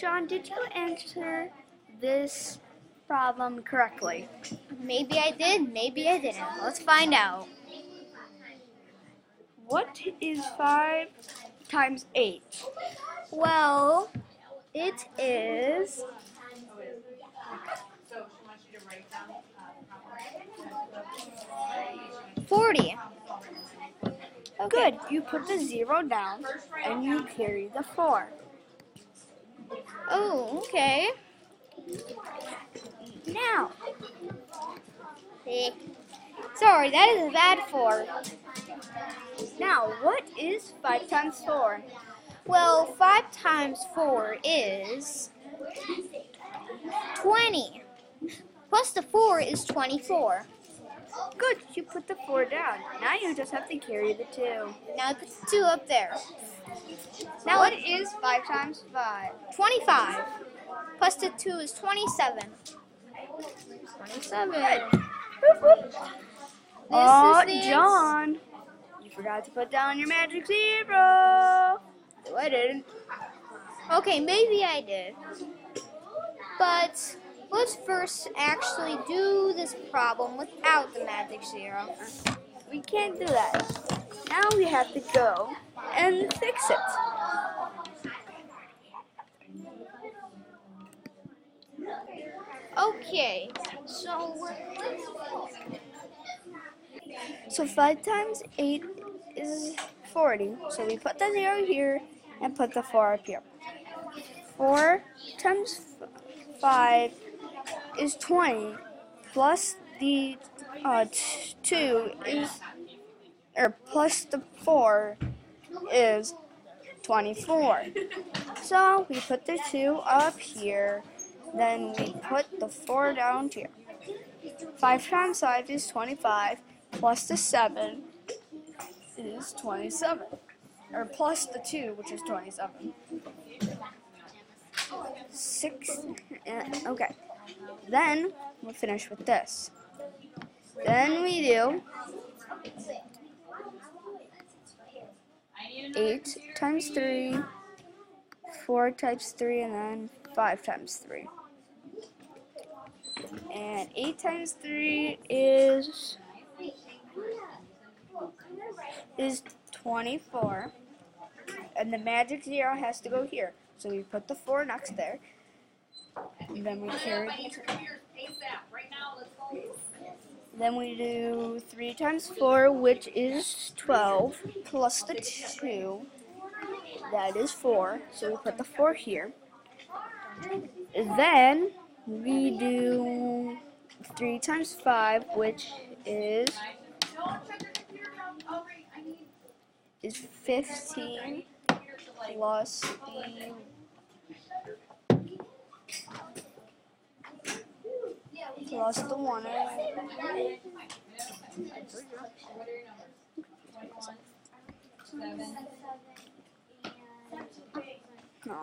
John, did you answer this problem correctly? Maybe I did, maybe I didn't. Let's find out. What is 5 times 8? Well, it is forty. Good. You put the 0 down and you carry the 4. Oh, okay. Now. Sorry, that is bad four. now what is 5 times 4? Well, five times four is twenty. Plus the four is twenty-four. Good. You put the 4 down. Now you just have to carry the 2. Now put the two up there. Now what is 5 times 5? 25. Plus the 2 is 27. 27. This Oh, is the John, you forgot to put down your magic zero. No, I didn't. Okay, maybe I did. But let's first actually do this problem without the magic zero. We can't do that. Now we have to go and fix it. Okay, so So 5 times 8 is 40. So we put the 0 here and put the 4 up here. 4 times 5 is 20 plus the uh, t- 2 is or plus the 4 is 24. So we put the 2 up here, then we put the 4 down here. 5 times 5 is 25, plus the 7 is 27. Or plus the 2, which is 27. 6. uh, Okay. Then we'll finish with this. Then we do 8 times 3, 4 times 3, and then 5 times 3. And 8 times 3 is is 24. And the magic zero has to go here. So we put the 4 next there. Then we carry Then we do 3 times 4, which is 12, plus the 2. That is 4. So we put the 4 here. Then we do 3 times 5, which is is 15 plus the plus the 1. Eh? No.